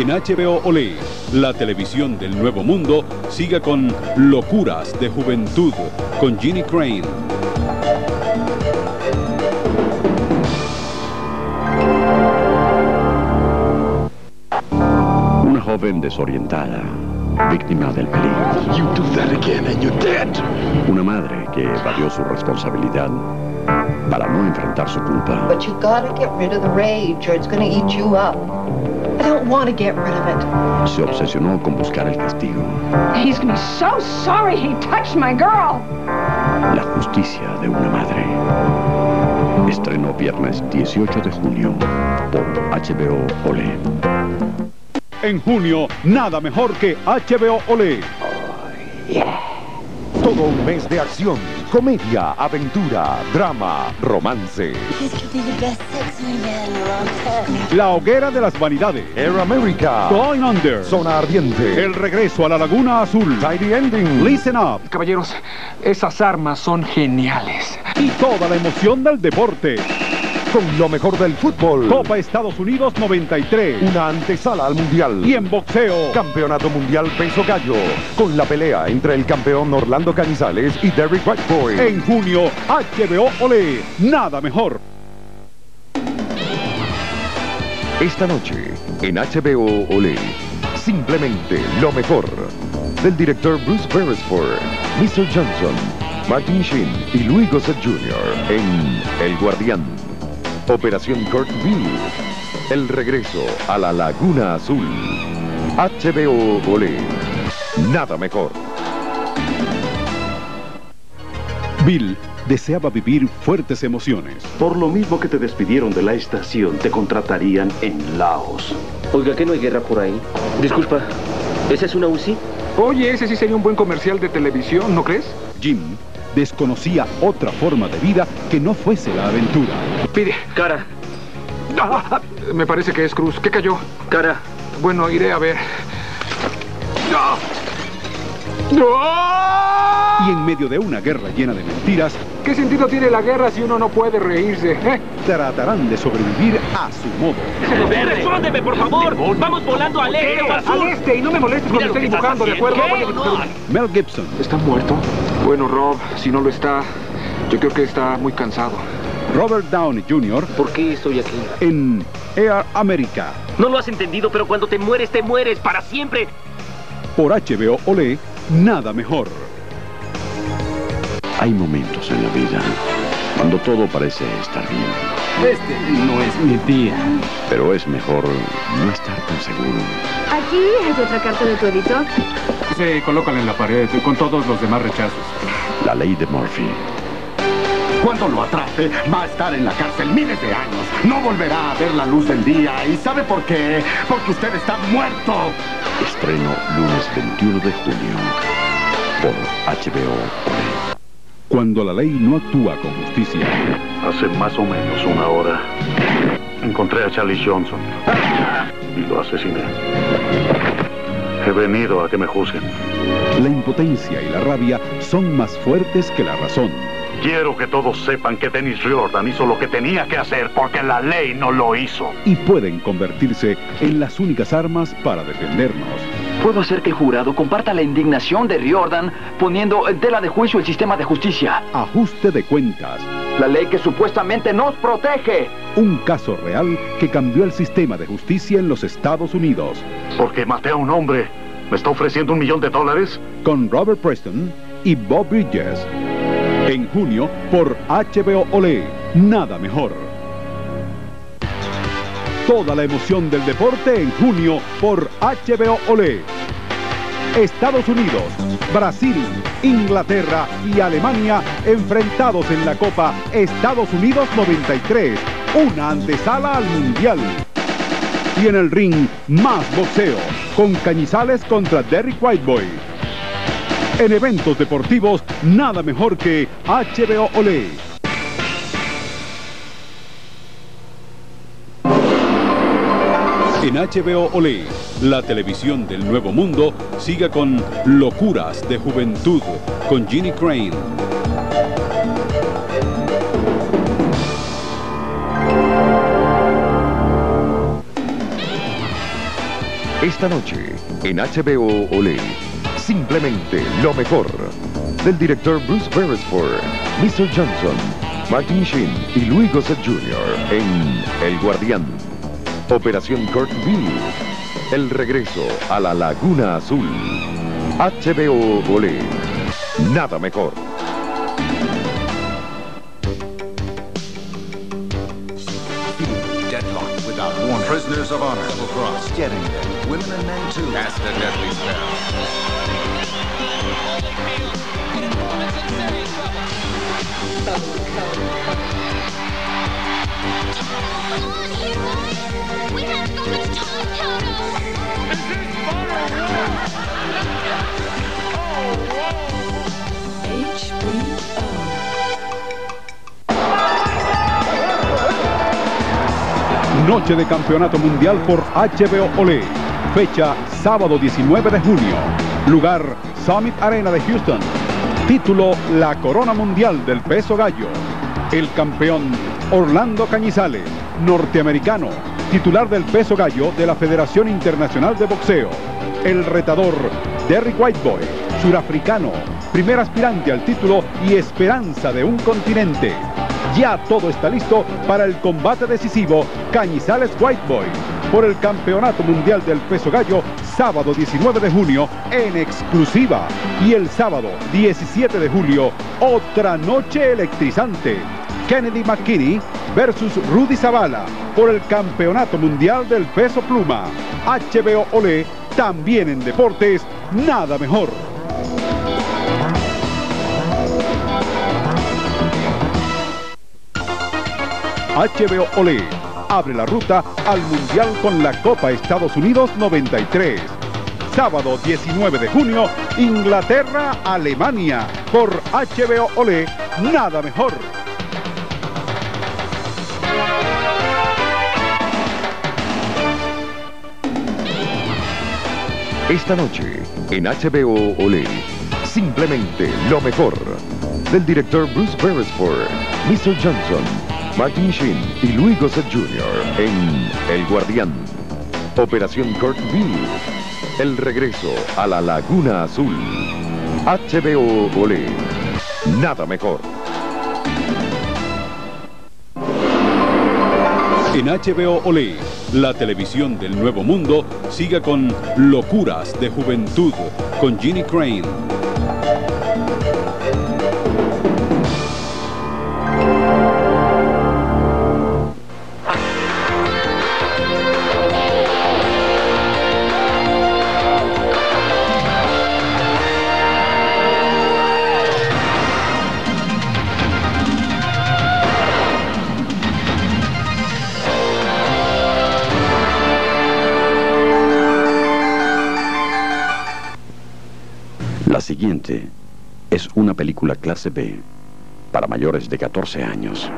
En HBO Olé, la televisión del nuevo mundo, siga con Locuras de Juventud con Ginny Crane. Una joven desorientada, víctima del peligro. You do that again and you're dead. Una madre que evadió su responsabilidad para no enfrentar su culpa. But you gotta get rid of the rage or it's gonna eat you up. I don't want to get rid of it. Se obsesionó con buscar el castigo. He's gonna be so sorry he touched my girl. La justicia de una madre. Estreno viernes 18 de junio por HBO Olé. En junio, nada mejor que HBO Olé. Todo un mes de acción, comedia, aventura, drama, romance. La hoguera de las vanidades. Air America. Going Under. Zona Ardiente. El regreso a la Laguna Azul. Tidy Ending. Listen Up. Caballeros, esas armas son geniales. Y toda la emoción del deporte. Con lo mejor del fútbol. Copa Estados Unidos 93. Una antesala al Mundial. Y en boxeo. Campeonato Mundial Peso Gallo. Con la pelea entre el campeón Orlando Canizales y Derrick Whiteboy. En junio, HBO Olé. Nada mejor. Esta noche, en HBO Olé. Simplemente lo mejor. Del director Bruce Beresford, Mr. Johnson, Martin Sheen y Louis Gossett Jr. en El Guardián. Operación Kurt Bill. El regreso a la Laguna Azul. HBO Olé. Nada mejor. Bill deseaba vivir fuertes emociones. Por lo mismo que te despidieron de la estación, te contratarían en Laos. Oiga, ¿que no hay guerra por ahí? Disculpa, ¿esa es una UCI? Oye, ese sí sería un buen comercial de televisión, ¿no crees? Jim desconocía otra forma de vida que no fuese la aventura. Pide. Cara. Ah, me parece que es Cruz. ¿Qué cayó? Cara. Bueno, iré a ver. ¡Ah! Y en medio de una guerra llena de mentiras, ¿Qué sentido tiene la guerra si uno no puede reírse? eh? tratarán de sobrevivir a su modo. ¡Respóndeme, por favor! ¡Vamos volando al este o al este y no me molestes cuando estás dibujando, ¿de acuerdo? Mel Gibson, ¿Está muerto? Bueno, Rob, si no lo está, yo creo que está muy cansado. Robert Downey Jr. ¿Por qué estoy aquí? en Air America. No lo has entendido, pero cuando te mueres, te mueres para siempre. Por HBO Olé, nada mejor. Hay momentos en la vida cuando todo parece estar bien, Este no es mi día. pero es mejor no estar tan seguro. Aquí es otra carta de tu editor. Sí, colócala en la pared con todos los demás rechazos. La ley de Murphy. Cuando lo atrape, va a estar en la cárcel miles de años. No volverá a ver la luz del día. ¿Y sabe por qué? Porque usted está muerto. Estreno lunes 21 de junio por HBO. Cuando la ley no actúa con justicia, Hace más o menos una hora encontré a Charlie Johnson y lo asesiné. He venido a que me juzguen. la impotencia y la rabia son más fuertes que la razón. Quiero que todos sepan que Dennis Riordan hizo lo que tenía que hacer porque la ley no lo hizo. y pueden convertirse en las únicas armas para defendernos. Puedo hacer que el jurado comparta la indignación de Riordan poniendo en tela de juicio el sistema de justicia. Ajuste de cuentas, La ley que supuestamente nos protege. un caso real que cambió el sistema de justicia en los Estados Unidos. Porque maté a un hombre. ¿Me está ofreciendo un millón de dólares? Con Robert Preston y Bob Bridges. En junio por HBO Olé, nada mejor. Toda la emoción del deporte en junio por HBO Olé. Estados Unidos, Brasil, Inglaterra y Alemania enfrentados en la Copa Estados Unidos 93, una antesala al Mundial. Y en el ring, más boxeo, con Cañizales contra Derrick Whiteboy. En eventos deportivos, nada mejor que HBO Olé. En HBO Olé, la televisión del nuevo mundo, siga con Locuras de Juventud con Ginny Crane. Esta noche, en HBO Olé, simplemente lo mejor. Del director Bruce Beresford, Mr. Johnson, Martin Sheen y Louis Gossett Jr. en El Guardián. Operación Kurt B. El regreso a la Laguna Azul. HBO Olé. Nada mejor. Deadlocked without warning. Prisoners of honor. Double cross. Getting there. Women and men too. Cast a deadly spell. Noche de Campeonato Mundial por HBO Olé. Fecha sábado 19 de junio. Lugar Summit Arena de Houston. Título La Corona Mundial del Peso Gallo. El campeón Orlando Cañizales, norteamericano, titular del peso gallo de la Federación Internacional de Boxeo. El retador Derrick Whiteboy, surafricano, primer aspirante al título y esperanza de un continente. Ya todo está listo para el combate decisivo Cañizales Whiteboy por el Campeonato Mundial del Peso Gallo sábado 19 de junio en exclusiva y el sábado 17 de julio otra noche electrizante. Kennedy McKinney versus Rudy Zavala por el Campeonato Mundial del Peso Pluma. HBO Olé también en deportes, nada mejor. HBO Olé abre la ruta al Mundial con la Copa Estados Unidos 93. Sábado 19 de junio, Inglaterra, Alemania. Por HBO Olé, nada mejor. Esta noche, en HBO Olé, simplemente lo mejor. Del director Bruce Beresford, Mr. Johnson, Martin Sheen y Louis Gossett Jr. en El Guardián. Operación B. El regreso a la Laguna Azul. HBO Olé. Nada mejor. En HBO Olé, la televisión del nuevo mundo sigue con Locuras de Juventud con Ginny Crane. Siguiente es una película clase B para mayores de 14 años.